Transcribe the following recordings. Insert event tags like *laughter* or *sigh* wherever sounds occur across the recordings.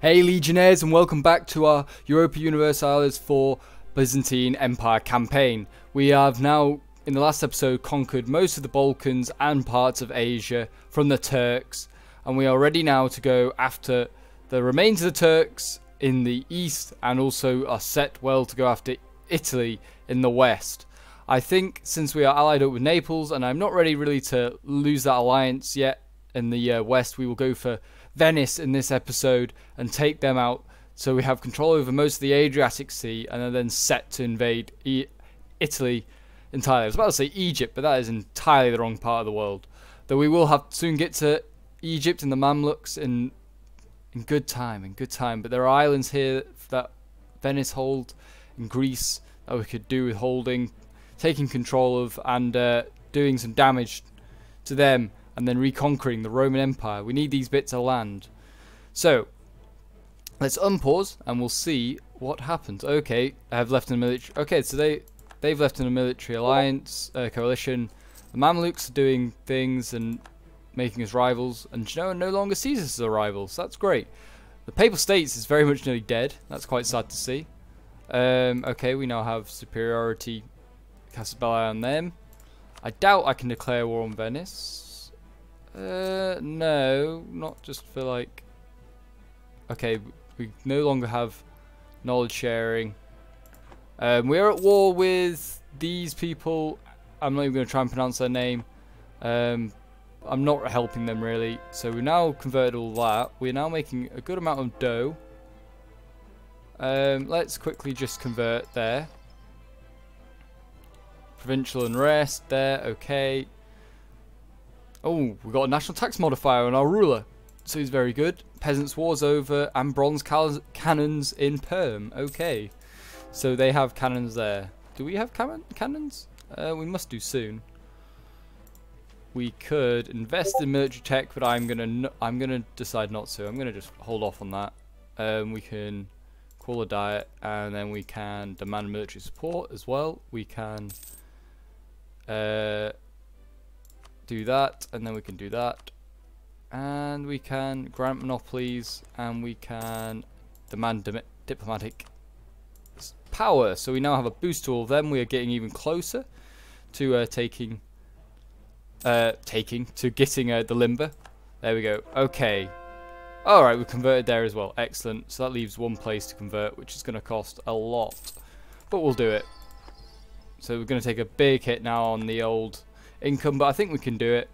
Hey Legionnaires and welcome back to our Europa Universalis 4 Byzantine Empire campaign. We have now, in the last episode, conquered most of the Balkans and parts of Asia from the Turks and we are ready now to go after the remains of the Turks in the east and also are set well to go after Italy in the west. I think since we are allied up with Naples and I'm not ready really to lose that alliance yet in the uh, west, we will go for Venice in this episode and take them out so we have control over most of the Adriatic Sea and are then set to invade e Italy entirely. I was about to say Egypt, but that is entirely the wrong part of the world. Though we will have soon get to Egypt and the Mamluks in in good time, in good time. But there are islands here that Venice hold in Greece that we could do with holding, taking control of, and uh, doing some damage to them and then reconquering the Roman Empire. We need these bits of land. So, let's unpause and we'll see what happens. Okay, I have left in a military... Okay, so they, they've left in a military alliance, uh, coalition. The Mamluks are doing things and making us rivals. And Genoa no longer sees us as a rival, so that's great. The Papal States is very much nearly dead. That's quite sad to see. Um, okay, we now have superiority Casus Belli on them. I doubt I can declare war on Venice. Uh, no, not just for like. Okay, we no longer have knowledge sharing. Um, we're at war with these people. I'm not even going to try and pronounce their name. Um, I'm not helping them really. So we now converted all that. We're now making a good amount of dough. Um, let's quickly just convert there. Provincial unrest there. Okay. Oh, we got a national tax modifier on our ruler. So he's very good. Peasants' War's over and bronze cannons in Perm. Okay. So they have cannons there. Do we have can cannons? Uh, we must do soon. We could invest in military tech, but I'm gonna I'm gonna decide not to. I'm gonna just hold off on that. Um, we can call a diet, and then we can demand military support as well. We can uh, do that, and then we can do that. And we can grant monopolies, and we can demand di diplomatic power. So we now have a boost to all of them. We are getting even closer to uh, taking, uh, taking, to getting uh, the limber. There we go. Okay. Alright, we converted there as well. Excellent. So that leaves one place to convert, which is going to cost a lot. But we'll do it. So we're going to take a big hit now on the old income, but I think we can do it.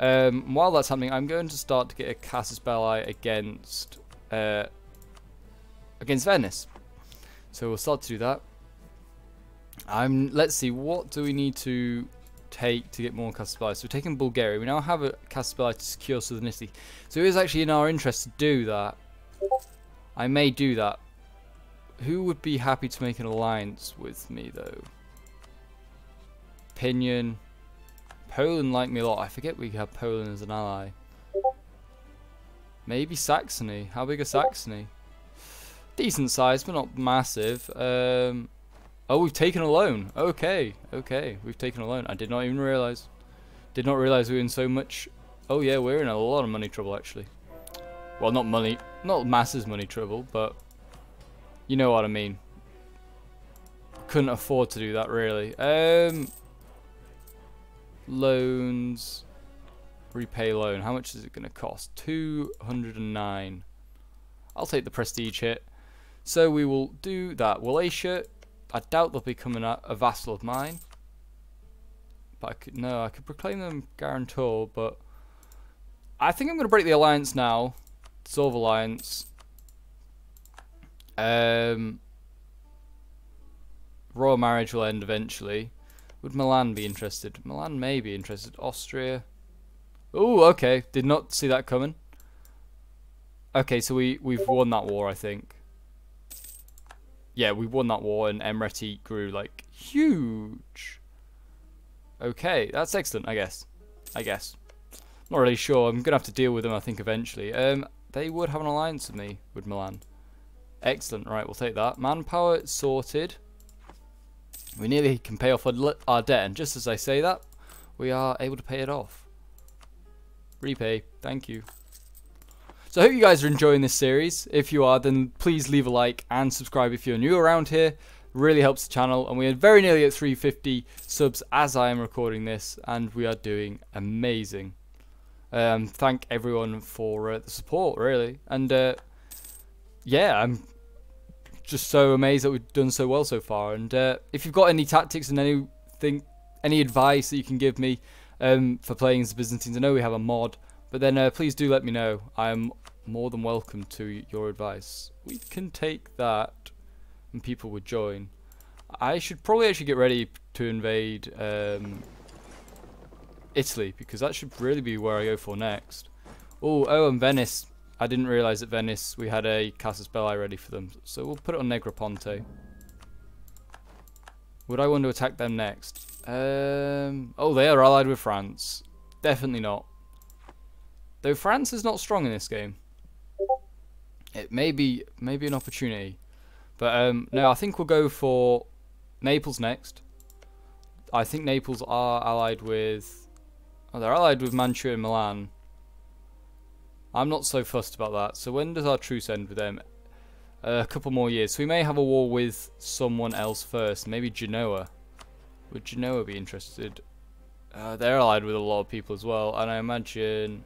Um, while that's happening, I'm going to start to get a Casus Belli against uh, against Venice. So we'll start to do that. I'm. Let's see. What do we need to take to get more Casus Belli? So we're taking Bulgaria. We now have a Casus Belli to secure Southern Italy. So it is actually in our interest to do that. I may do that. Who would be happy to make an alliance with me though? Pinion. Poland like me a lot. I forget we have Poland as an ally. Maybe Saxony. How big is Saxony? Decent size, but not massive. Um, oh, we've taken a loan. Okay, okay. We've taken a loan. I did not even realise. Did not realise we were in so much... Oh yeah, we're in a lot of money trouble, actually. Well, not money... Not masses money trouble, but... You know what I mean. Couldn't afford to do that, really. Um, loans repay loan how much is it going to cost 209 I'll take the prestige hit. So we will do that. Wallachia I doubt they'll be coming a, a vassal of mine. But I could no I could proclaim them guarantor but I think I'm going to break the alliance now. Dissolve alliance. Um royal marriage will end eventually would Milan be interested? Milan may be interested. Austria. Oh, okay. Did not see that coming. Okay, so we, we've won that war, I think. Yeah, we won that war and Imereti grew, like, huge. Okay, that's excellent, I guess. I guess. Not really sure. I'm going to have to deal with them, I think, eventually. Um, They would have an alliance with me, with Milan. Excellent. Right, we'll take that. Manpower sorted. We nearly can pay off our debt, and just as I say that, we are able to pay it off. Repay. Thank you. So I hope you guys are enjoying this series. If you are, then please leave a like and subscribe if you're new around here. Really helps the channel, and we are very nearly at 350 subs as I am recording this, and we are doing amazing. Um, thank everyone for uh, the support, really, and uh, yeah, I'm just so amazed that we've done so well so far. And uh, if you've got any tactics and anything, any advice that you can give me um, for playing as the Byzantines, I know we have a mod, but then uh, please do let me know. I'm more than welcome to your advice. We can take that and people would join. I should probably actually get ready to invade um, Italy because that should really be where I go for next. Oh, oh, and Venice. I didn't realise at Venice we had a Casus Belli ready for them, so we'll put it on Negroponte. Would I want to attack them next? Um, oh, they are allied with France. Definitely not. Though France is not strong in this game. It may be, maybe an opportunity. But um, no, I think we'll go for Naples next. I think Naples are allied with... Oh, they're allied with Mantua and Milan. I'm not so fussed about that. So when does our truce end with them? A couple more years. So we may have a war with someone else first. Maybe Genoa. Would Genoa be interested? Uh, they're allied with a lot of people as well. And I imagine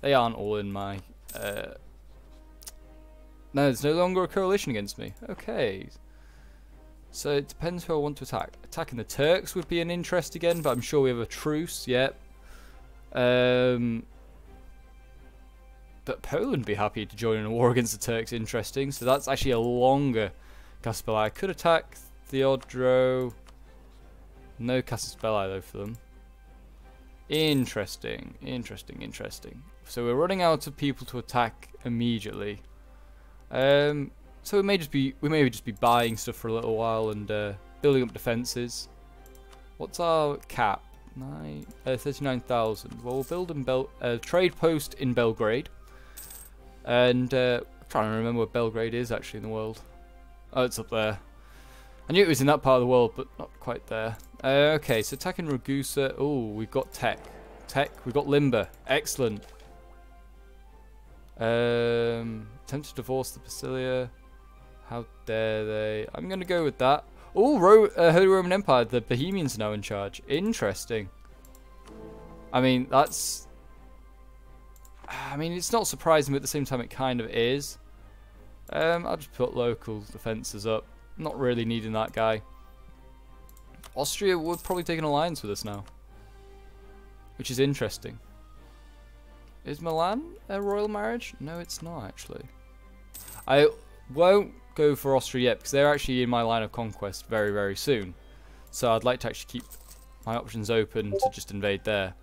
they aren't all in my... Uh, no, there's no longer a coalition against me. Okay. So it depends who I want to attack. Attacking the Turks would be an interest again, but I'm sure we have a truce. Yep. Um, but Poland be happy to join in a war against the Turks. Interesting. So that's actually a longer Belli. I could attack Theodoro. No Belli though for them. Interesting. Interesting. Interesting. So we're running out of people to attack immediately. Um, so we may just be we may just be buying stuff for a little while and uh, building up defences. What's our cap? Nine, uh, 39,000. Well, we'll build a uh, trade post in Belgrade. And uh, I'm trying to remember where Belgrade is actually in the world. Oh, it's up there. I knew it was in that part of the world, but not quite there. Uh, okay, so attacking Ragusa. Oh, we've got tech. Tech. We've got Limber. Excellent. Um, attempt to divorce the Basilia. How dare they? I'm going to go with that. Oh, Ro uh, Holy Roman Empire. The Bohemians are now in charge. Interesting. I mean, that's... I mean, it's not surprising, but at the same time it kind of is. Um, I'll just put local defences up. Not really needing that guy. Austria would probably take an alliance with us now. Which is interesting. Is Milan a royal marriage? No, it's not actually. I won't go for Austria yet because they're actually in my line of conquest very, very soon. So I'd like to actually keep my options open to just invade there.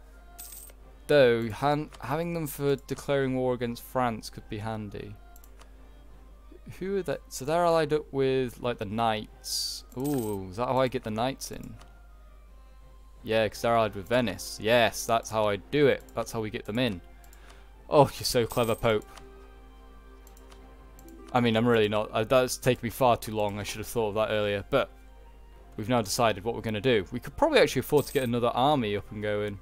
Though, having them for declaring war against France could be handy. Who are that? So they're allied up with, like, the Knights. Ooh, is that how I get the Knights in? Yeah, because they're allied with Venice. Yes, that's how I do it. That's how we get them in. Oh, you're so clever, Pope. I mean, I'm really not. Uh, that's taken me far too long. I should have thought of that earlier. But we've now decided what we're going to do. We could probably actually afford to get another army up and going.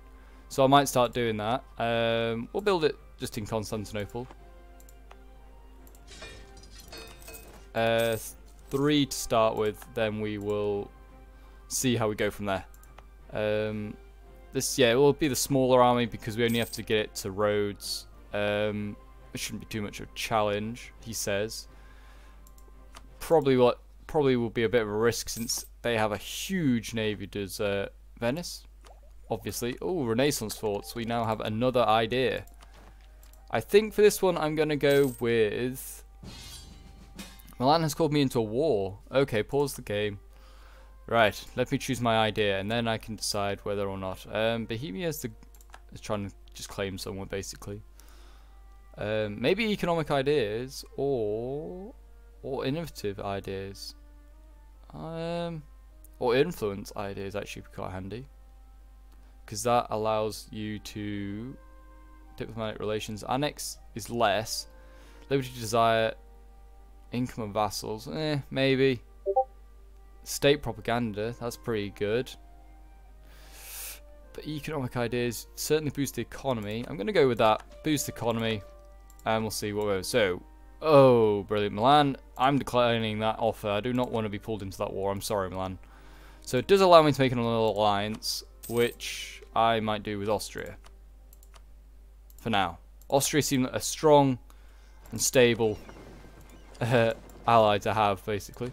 So I might start doing that. Um, we'll build it just in Constantinople. Uh, three to start with, then we will see how we go from there. Um, this, yeah, it will be the smaller army because we only have to get it to Rhodes um, it shouldn't be too much of a challenge, he says. Probably what probably will be a bit of a risk since they have a huge navy. Does uh, Venice? Obviously. Oh, Renaissance forts. We now have another idea. I think for this one I'm going to go with... Milan has called me into a war. Okay, pause the game. Right, let me choose my idea and then I can decide whether or not. Um, Bohemia is, the, is trying to just claim someone basically. Um, maybe economic ideas or or innovative ideas. Um, or influence ideas actually be quite handy because that allows you to diplomatic relations. Annex is less. Liberty desire, income of vassals, eh, maybe. State propaganda, that's pretty good. But economic ideas certainly boost the economy. I'm going to go with that. Boost the economy. And we'll see what goes. So, oh, brilliant. Milan, I'm declining that offer. I do not want to be pulled into that war. I'm sorry, Milan. So it does allow me to make another alliance, which I might do with Austria. For now. Austria seems a strong and stable uh, ally to have, basically.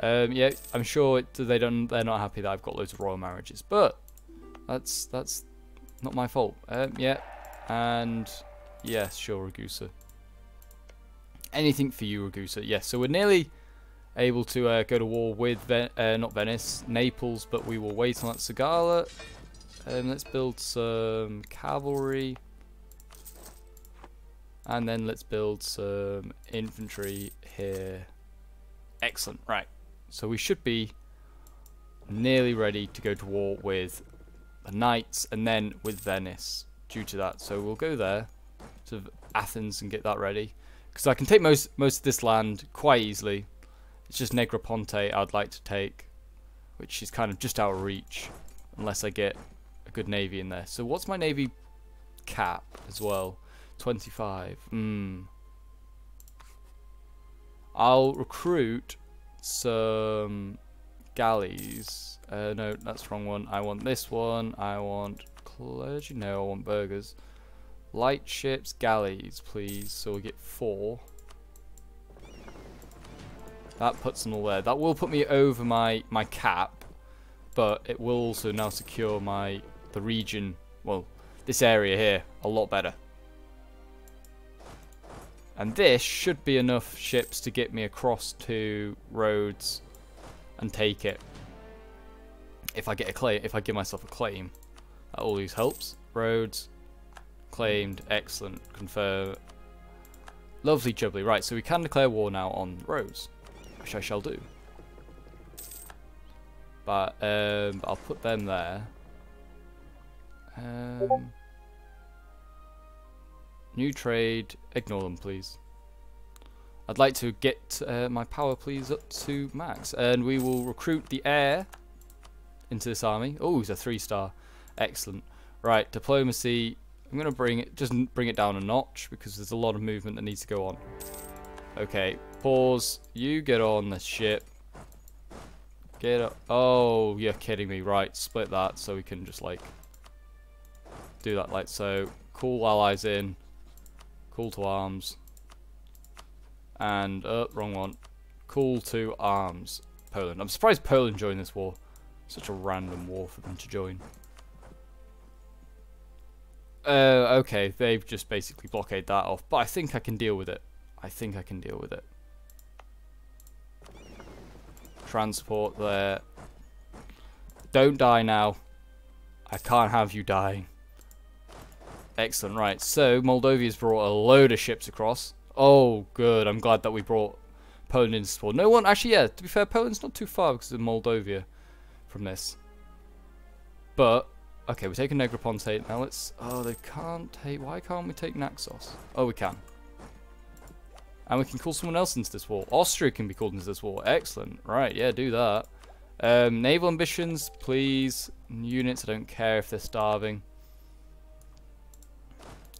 Um, yeah, I'm sure it, they don't. They're not happy that I've got loads of royal marriages, but that's that's not my fault. Um, yeah, and yes, sure, Ragusa. Anything for you, Ragusa. Yes, so we're nearly able to uh, go to war with Ven uh, not Venice, Naples, but we will wait on that Sagala. Um, let's build some cavalry. And then let's build some infantry here. Excellent, right. So we should be nearly ready to go to war with the Knights and then with Venice due to that. So we'll go there to Athens and get that ready. Because I can take most most of this land quite easily. It's just Negroponte I'd like to take, which is kind of just out of reach unless I get good navy in there. So what's my navy cap as well? 25. Hmm. I'll recruit some galleys. Uh, no, that's the wrong one. I want this one. I want clergy. No, I want burghers. Light ships, galleys, please. So we'll get four. That puts them all there. That will put me over my, my cap, but it will also now secure my the region, well, this area here, a lot better. And this should be enough ships to get me across to Rhodes and take it. If I get a claim, if I give myself a claim, that always helps. Rhodes claimed, excellent, confirm. Lovely jubbly. Right, so we can declare war now on Rhodes, which I shall do. But um, I'll put them there. Um, New trade. Ignore them, please. I'd like to get uh, my power, please, up to max. And we will recruit the heir into this army. Oh, he's a three-star. Excellent. Right, diplomacy. I'm going to bring it, just bring it down a notch because there's a lot of movement that needs to go on. Okay, pause. You get on the ship. Get up. Oh, you're kidding me. Right, split that so we can just, like, do that like so. Call allies in. Call to arms. And, uh, wrong one. Call to arms. Poland. I'm surprised Poland joined this war. Such a random war for them to join. Uh, okay, they've just basically blockaded that off. But I think I can deal with it. I think I can deal with it. Transport there. Don't die now. I can't have you dying. Excellent, right. So, Moldovia's brought a load of ships across. Oh, good. I'm glad that we brought Poland into support. No one, actually, yeah, to be fair, Poland's not too far because of Moldovia from this. But, okay, we're taking Negroponte. Now let's, oh, they can't take, why can't we take Naxos? Oh, we can. And we can call someone else into this war. Austria can be called into this war. Excellent. Right, yeah, do that. Um, naval ambitions, please. Units, I don't care if they're starving.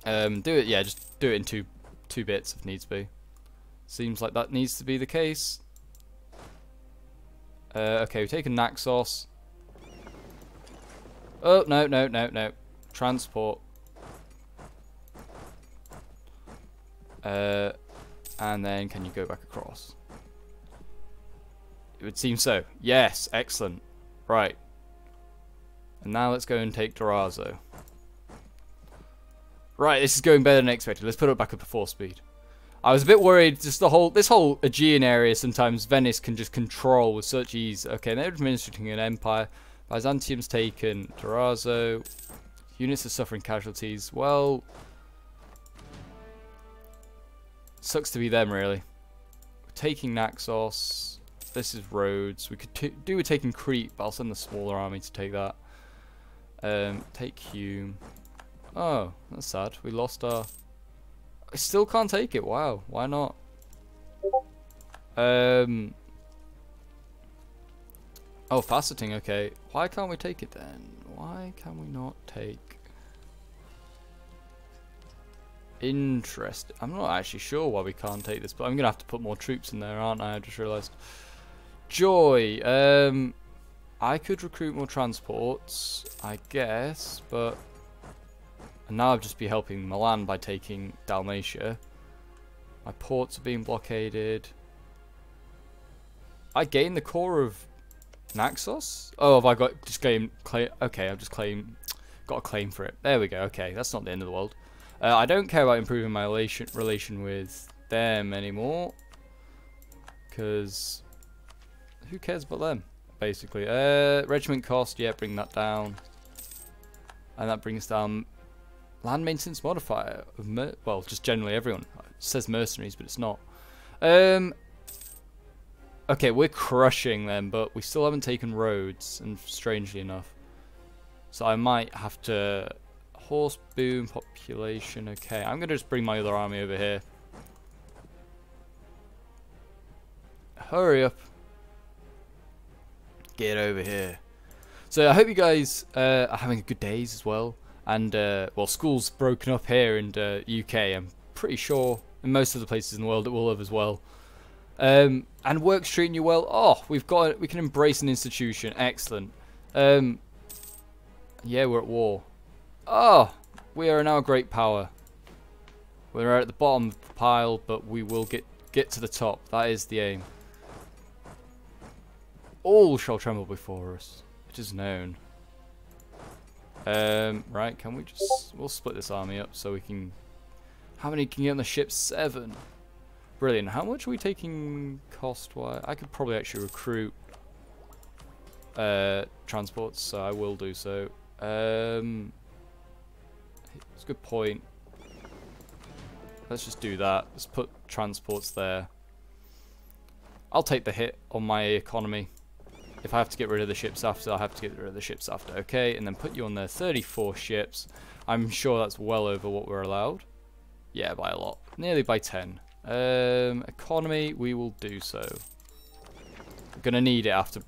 Um, do it, yeah, just do it in two two bits if needs be. Seems like that needs to be the case. Uh, okay, we've taken Naxos. Oh, no, no, no, no. Transport. Uh, and then can you go back across? It would seem so. Yes, excellent. Right. And now let's go and take Durazzo. Right, this is going better than expected. Let's put it back up to 4 speed. I was a bit worried, just the whole, this whole Aegean area, sometimes Venice can just control with such ease. Okay, they're administering an empire. Byzantium's taken Durazzo. Units are suffering casualties. Well, sucks to be them, really. We're taking Naxos. This is Rhodes. We could do with taking Crete, but I'll send the smaller army to take that. Um, take Hume. Oh, that's sad. We lost our... I still can't take it. Wow. Why not? Um... Oh, faceting. Okay. Why can't we take it then? Why can we not take... Interesting. I'm not actually sure why we can't take this, but I'm going to have to put more troops in there, aren't I? I just realised. Joy. Um, I could recruit more transports, I guess, but... And now I'll just be helping Milan by taking Dalmatia. My ports are being blockaded. I gained the core of Naxos? Oh, have I got just claim claim? Okay, I've just claim got a claim for it. There we go. Okay, that's not the end of the world. Uh, I don't care about improving my relation relation with them anymore, because who cares about them? Basically, uh, regiment cost. Yeah, bring that down, and that brings down land maintenance modifier. well, just generally everyone it says mercenaries, but it's not. Um, Okay, we're crushing them, but we still haven't taken Rhodes, and strangely enough. So I might have to... Horse boom population, okay. I'm going to just bring my other army over here. Hurry up. Get over here. So I hope you guys uh, are having a good days as well. And, uh, well, school's broken up here in the uh, UK. I'm pretty sure in most of the places in the world it will have as well. Um, and work's treating you well. Oh, we've got we can embrace an institution. Excellent. Um, yeah, we're at war. Oh, we are now a great power. We're at the bottom of the pile, but we will get get to the top. That is the aim. All shall tremble before us. It is known. Um, right, can we just... We'll split this army up so we can... How many can you get on the ship? Seven. Brilliant. How much are we taking cost-wise? I could probably actually recruit uh, transports, so I will do so. Um, it's a good point. Let's just do that. Let's put transports there. I'll take the hit on my economy. If I have to get rid of the ships after, I have to get rid of the ships after. Okay, and then put you on there. 34 ships. I'm sure that's well over what we're allowed. Yeah, by a lot. Nearly by 10. Um, economy, we will do so. Going to need it after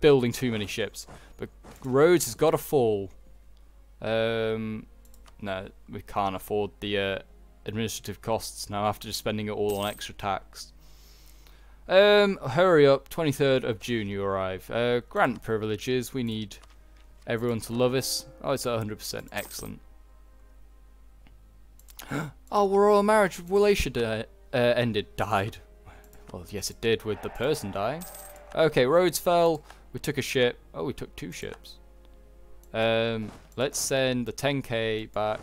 building too many ships. But Rhodes has got to fall. Um, no, we can't afford the uh, administrative costs now after just spending it all on extra tax. Um, hurry up, 23rd of June you arrive. Uh, grant privileges, we need everyone to love us. Oh, it's at 100%, excellent. *gasps* oh, royal marriage Wallachia uh, ended, died. Well, yes it did with the person dying. Okay, Rhodes fell. We took a ship. Oh, we took two ships. Um, let's send the 10k back.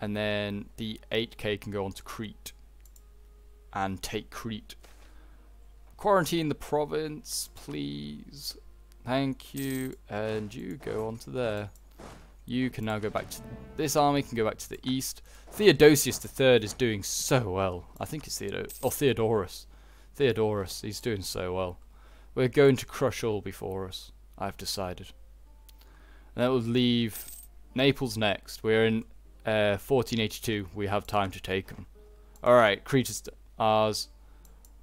And then the 8k can go on to Crete. And take Crete. Quarantine the province, please. Thank you. And you go on to there. You can now go back to this army can go back to the east. Theodosius III is doing so well. I think it's Theodo or Theodorus. Theodorus, he's doing so well. We're going to crush all before us. I've decided. And that will leave Naples next. We're in uh, 1482. We have time to take them. Alright, Crete is ours.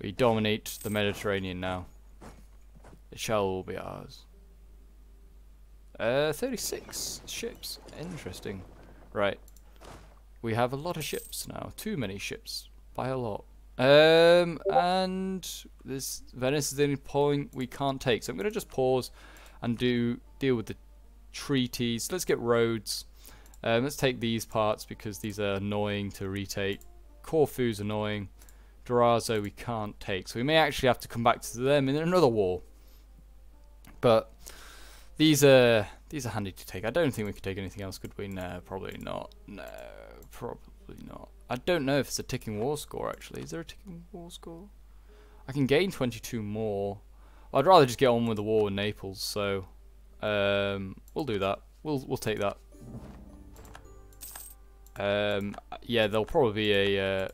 We dominate the Mediterranean now. It shall all be ours. Uh, 36 ships. Interesting. Right. We have a lot of ships now. Too many ships. By a lot. Um, and this Venice is the only point we can't take. So I'm going to just pause and do deal with the treaties. Let's get Rhodes. Um, let's take these parts because these are annoying to retake. Corfu's annoying. Durazzo we can't take. So we may actually have to come back to them in another war. But these are these are handy to take. I don't think we could take anything else, could we? No, probably not. No, probably not. I don't know if it's a ticking war score, actually. Is there a ticking war score? I can gain 22 more. I'd rather just get on with the war in Naples, so um, we'll do that. We'll we'll take that. Um, yeah, there'll probably be a. Uh...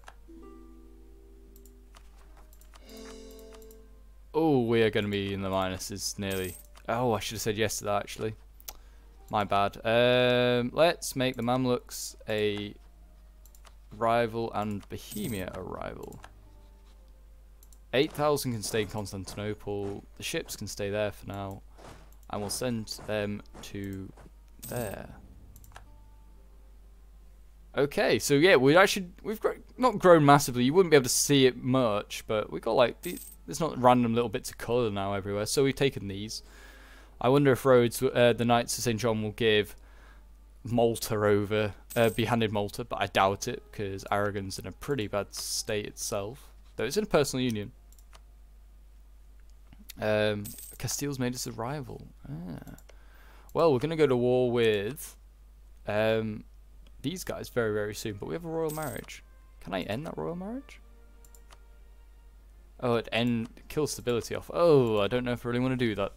Oh, we are going to be in the minuses nearly. Oh, I should have said yes to that actually. My bad. Um, let's make the Mamluks a rival and Bohemia a rival. 8,000 can stay in Constantinople. The ships can stay there for now. And we'll send them to there. Okay, so yeah, we actually we've not grown massively. You wouldn't be able to see it much, but we got like there's not random little bits of colour now everywhere. So we've taken these. I wonder if Rhodes, uh, the Knights of St John, will give Malta over, uh, be handed Malta, but I doubt it because Aragon's in a pretty bad state itself. Though it's in a personal union. Um, Castile's made its arrival. Ah. Well, we're going to go to war with um, these guys very, very soon. But we have a royal marriage. Can I end that royal marriage? Oh, it end kill stability off. Oh, I don't know if I really want to do that.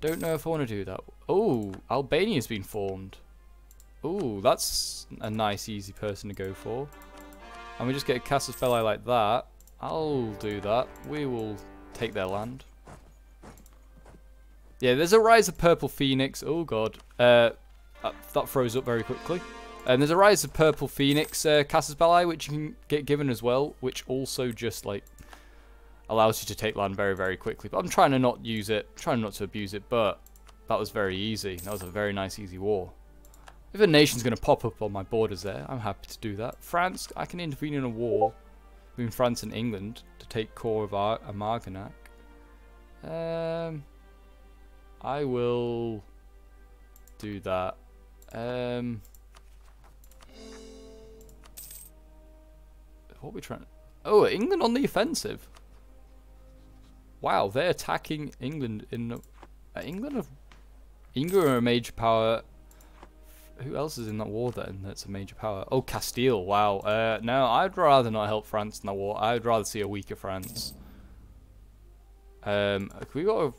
Don't know if I want to do that. Oh, Albania's been formed. Oh, that's a nice, easy person to go for. And we just get a Casus Belli like that. I'll do that. We will take their land. Yeah, there's a rise of Purple Phoenix. Oh god. Uh, that froze up very quickly. And there's a rise of Purple Phoenix uh, Belli, which you can get given as well, which also just like allows you to take land very, very quickly. But I'm trying to not use it, trying not to abuse it, but that was very easy. That was a very nice, easy war. If a nation's going to pop up on my borders there, I'm happy to do that. France, I can intervene in a war between France and England to take core of Ar Armagnac. Um, I will do that. Um, what are we trying? Oh, England on the offensive. Wow, they're attacking England in uh, England. Of, England are a major power. Who else is in that war then? That's a major power. Oh, Castile. Wow. Uh, no, I'd rather not help France in that war. I'd rather see a weaker France. Um, we got a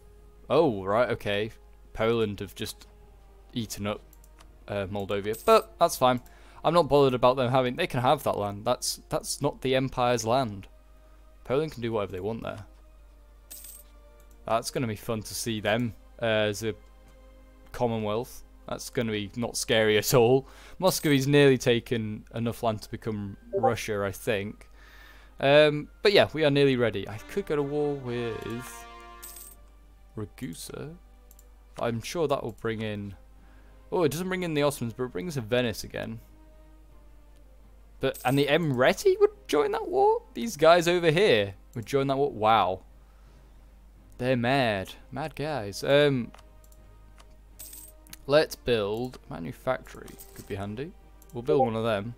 Oh, right, okay. Poland have just eaten up uh, Moldavia, but that's fine. I'm not bothered about them having. They can have that land. That's that's not the Empire's land. Poland can do whatever they want there. That's going to be fun to see them uh, as a Commonwealth. That's going to be not scary at all. Muscovy's nearly taken enough land to become Russia, I think. Um, but yeah, we are nearly ready. I could go to war with Ragusa. I'm sure that will bring in... Oh, it doesn't bring in the Ottomans, but it brings in Venice again. But And the Imereti would join that war? These guys over here would join that war? Wow. They're mad. Mad guys. Um, Let's build a manufactory. Could be handy. We'll build one of them.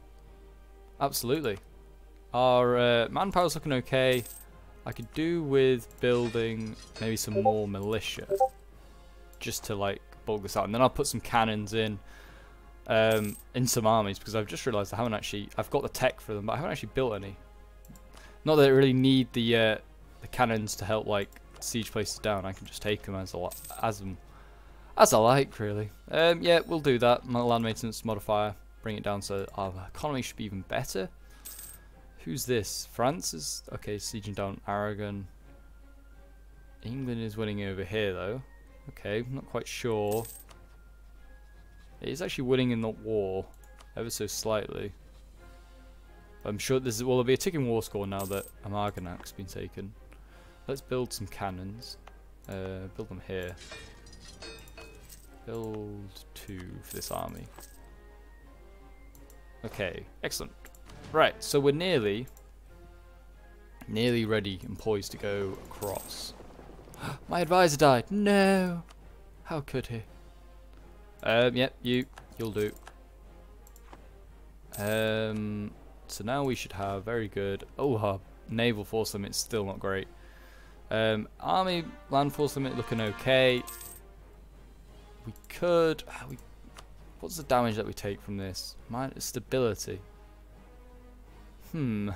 Absolutely. Our uh, manpower's looking okay. I could do with building maybe some more militia. Just to like bulk this out. And then I'll put some cannons in. Um, in some armies because I've just realised I haven't actually I've got the tech for them but I haven't actually built any. Not that I really need the uh, the cannons to help like siege places down. I can just take them as a as as I like really. Um, yeah, we'll do that. My land maintenance modifier, bring it down so our economy should be even better. Who's this? France is... Okay, sieging down Aragon. England is winning over here, though. Okay, not quite sure. It is actually winning in the war, ever so slightly. I'm sure this is... Well, there'll be a ticking war score now that Armagnac's been taken. Let's build some cannons. Uh, build them here. Build two for this army. Okay, excellent. Right, so we're nearly, nearly ready and poised to go across. *gasps* My advisor died. No. How could he? Um, yep, you, you'll do. Um, so now we should have very good. Oh, our naval force limit's still not great. Um, army land force limit looking okay. We could. Ah, we, what's the damage that we take from this? Minus stability. Hmm.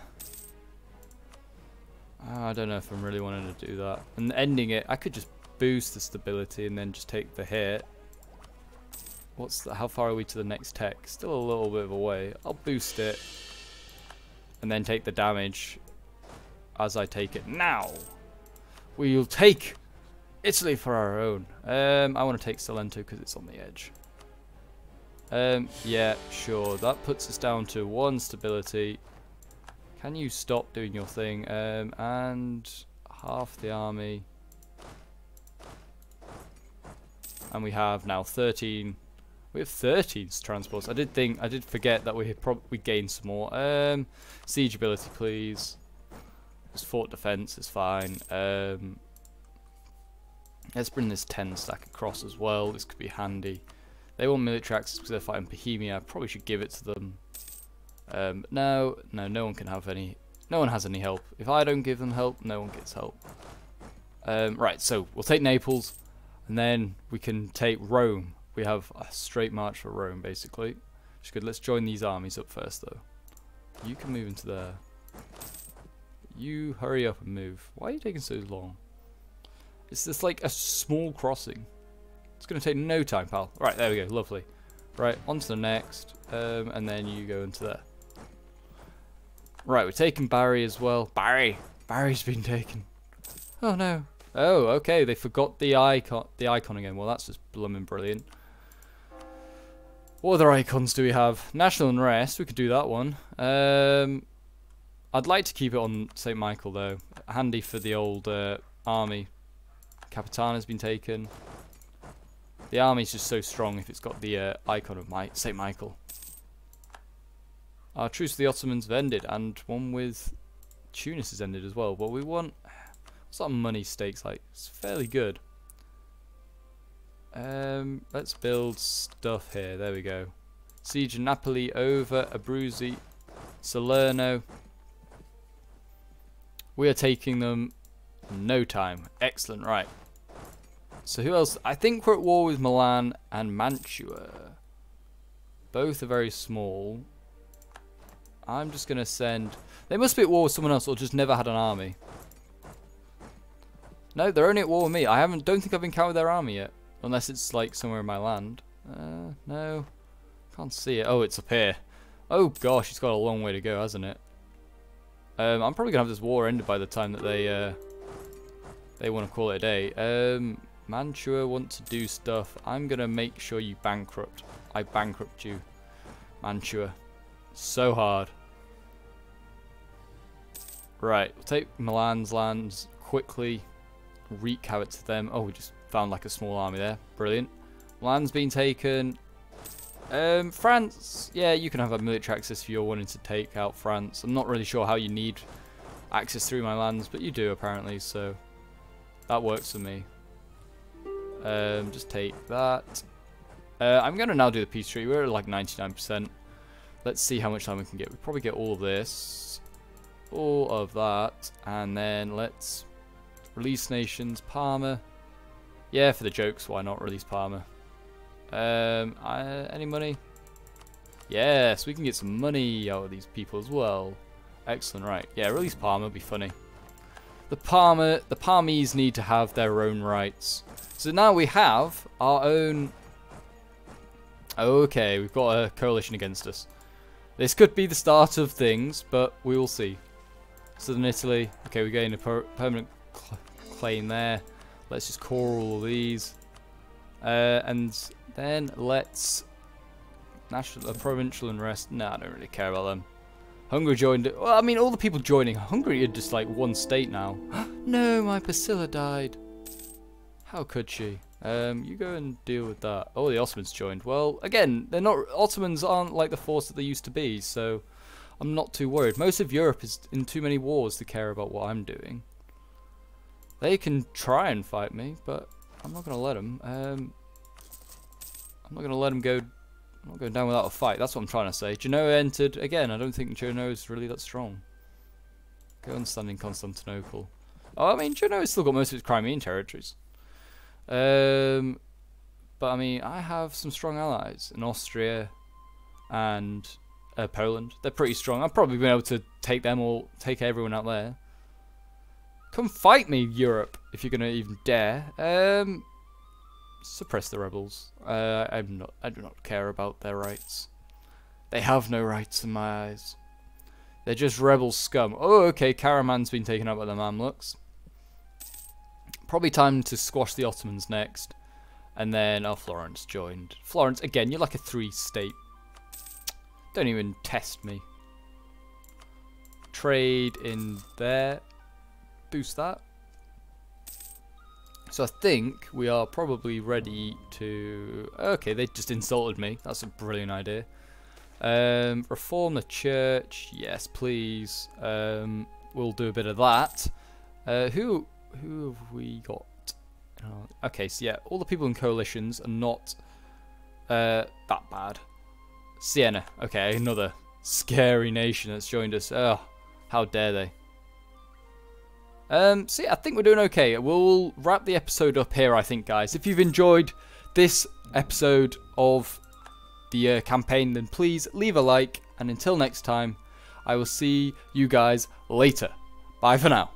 I don't know if I'm really wanting to do that. And ending it, I could just boost the stability and then just take the hit. What's the, how far are we to the next tech? Still a little bit of a way. I'll boost it. And then take the damage as I take it. Now, we'll take Italy for our own. Um, I want to take Salento because it's on the edge. Um, yeah, sure. That puts us down to one stability. Can you stop doing your thing? Um, and half the army. And we have now 13 We have 13 transports. I did think, I did forget that we had probably gained some more. Um, siege ability, please. Fort defense is fine. Um, let's bring this 10 stack across as well. This could be handy. They want military access because they're fighting Bohemia. I probably should give it to them. Um, no, no, no one can have any. No one has any help. If I don't give them help, no one gets help. Um, right, so we'll take Naples, and then we can take Rome. We have a straight march for Rome, basically. Just good. Let's join these armies up first, though. You can move into there. You hurry up and move. Why are you taking so long? It's just like a small crossing. It's going to take no time, pal. Right, there we go. Lovely. Right, on to the next. Um, and then you go into there. Right, we're taking Bari as well. Bari! Bari's been taken. Oh no. Oh, okay. They forgot the icon the icon again. Well, that's just blooming brilliant. What other icons do we have? National Unrest. We could do that one. Um, I'd like to keep it on St. Michael, though. Handy for the old uh, army. Capitanata's been taken. The army's just so strong if it's got the uh, icon of My St. Michael. Our truce with the Ottomans have ended, and one with Tunis has ended as well. But we want... Our money stakes like? It's fairly good. Um, let's build stuff here. There we go. Siege Napoli over. Abruzzi. Salerno. We are taking them no time. Excellent, right. So who else? I think we're at war with Milan and Mantua. Both are very small. I'm just going to send... They must be at war with someone else or just never had an army. No, they're only at war with me. I haven't. don't think I've encountered their army yet. Unless it's like somewhere in my land. Uh, no. Can't see it. Oh, it's up here. Oh gosh, it's got a long way to go, hasn't it? Um, I'm probably going to have this war ended by the time that they uh, they want to call it a day. Um, Mantua want to do stuff. I'm going to make sure you bankrupt. I bankrupt you. Mantua. So hard. Right, we'll take Milan's lands quickly. Wreak havoc to them. Oh, we just found like a small army there. Brilliant. Land's been taken. Um, France, yeah, you can have a military access if you're wanting to take out France. I'm not really sure how you need access through my lands, but you do apparently, so that works for me. Um, just take that. Uh, I'm going to now do the peace treaty. We're at like 99%. Let's see how much time we can get. We probably get all of this, all of that, and then let's release nations. Parma. Yeah, for the jokes, why not release Parma? Um, any money? Yes, we can get some money out of these people as well. Excellent, right. Yeah, release Parma would be funny. The Parma, the Parmese need to have their own rights. So now we have our own... Okay, we've got a coalition against us. This could be the start of things, but we will see. Southern Italy. Okay, we're getting a per permanent cl claim there. Let's just core all of these. Uh, and then let's... National, uh, provincial unrest. No, I don't really care about them. Hungary joined. Well, I mean, all the people joining. Hungary are just like one state now. *gasps* no, my Priscilla died. How could she? Um, you go and deal with that. Oh, the Ottomans joined. Well, again, they're not. Ottomans aren't like the force that they used to be, so I'm not too worried. Most of Europe is in too many wars to care about what I'm doing. They can try and fight me, but I'm not going to let them. Um, I'm not going to let him go. I'm not going down without a fight. That's what I'm trying to say. Genoa entered. Again, I don't think Genoa is really that strong. Go and stand in Constantinople. Oh, I mean, Genoa's still got most of its Crimean territories. Um, but I mean, I have some strong allies in Austria and uh, Poland. They're pretty strong. I've probably been able to take them all, take everyone out there. Come fight me, Europe, if you're gonna even dare. Um, suppress the rebels. Uh, I'm not. I do not care about their rights. They have no rights in my eyes. They're just rebel scum. Oh, okay. Karaman's been taken out by the Mamluks. Probably time to squash the Ottomans next. And then, oh, Florence joined. Florence, again, you're like a three-state. Don't even test me. Trade in there. Boost that. So I think we are probably ready to... Okay, they just insulted me. That's a brilliant idea. Um, reform the church. Yes, please. Um, we'll do a bit of that. Uh, who who have we got? Uh, okay, so yeah, all the people in coalitions are not uh, that bad. Siena. Okay, another scary nation that's joined us. Oh, how dare they. Um, so yeah, I think we're doing okay. We'll wrap the episode up here, I think, guys. If you've enjoyed this episode of the uh, campaign, then please leave a like. And until next time, I will see you guys later. Bye for now.